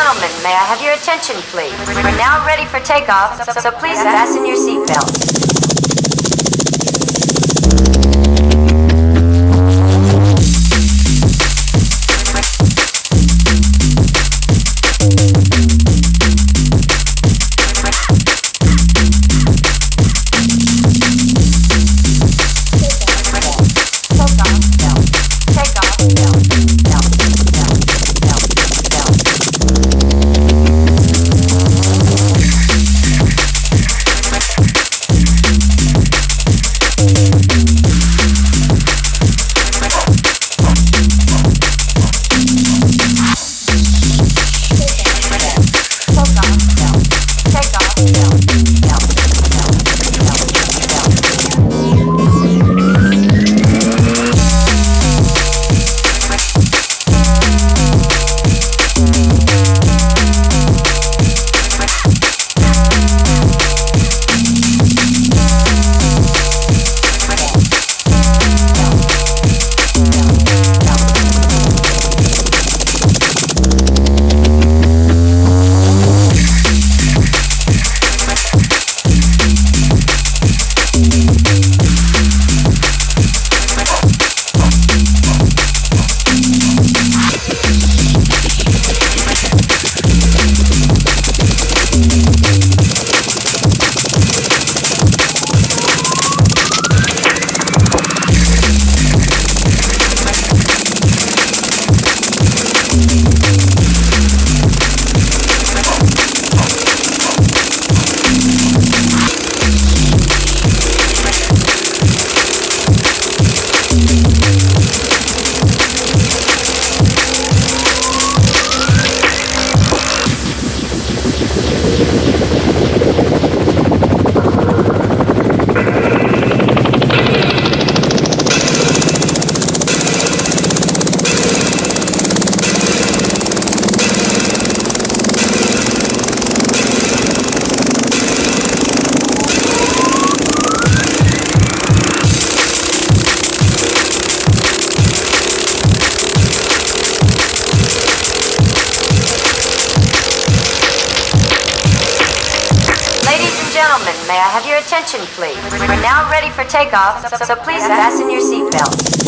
gentlemen, may I have your attention, please? We're now ready for takeoff, so, please fasten your seatbelts. gentlemen, may I have your attention, please? We're now ready for takeoff, so, so please fasten your seatbelts.